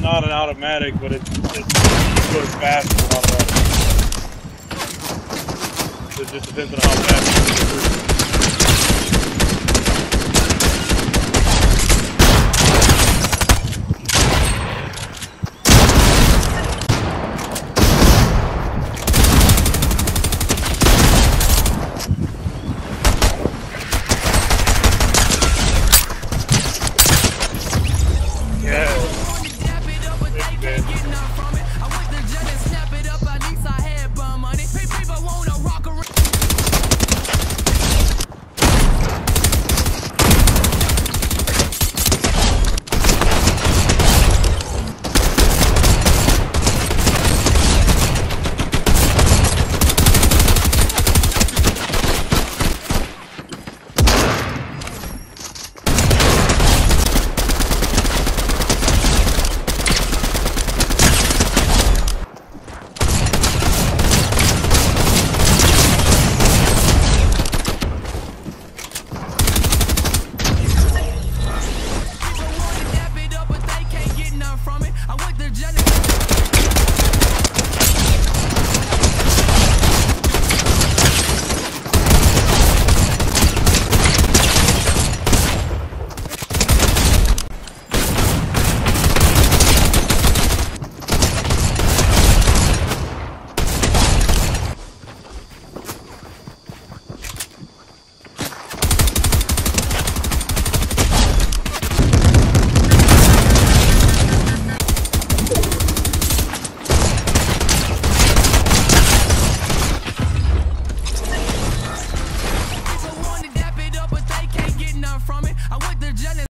not an automatic, but it, it goes fast with automatic. It just depends on how fast I'm from